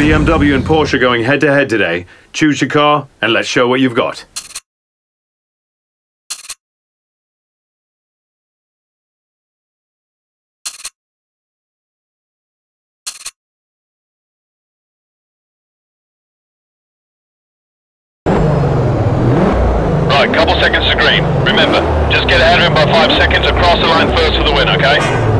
BMW and Porsche going head to head today. Choose your car and let's show what you've got. Right, couple seconds to green. Remember, just get ahead of him by five seconds across the line first for the win, okay?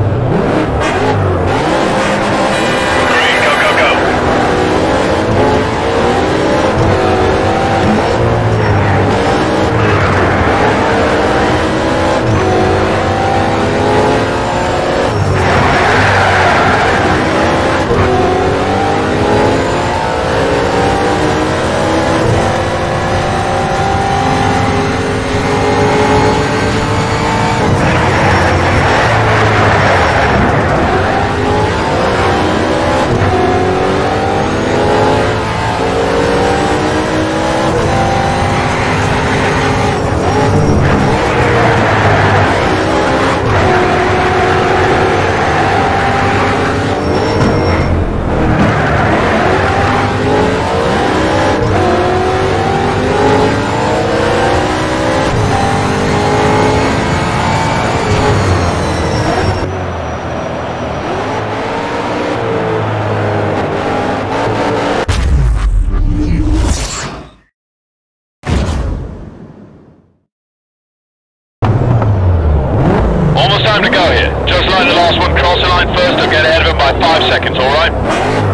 Cross the line first and get ahead of him by five seconds, alright?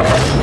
you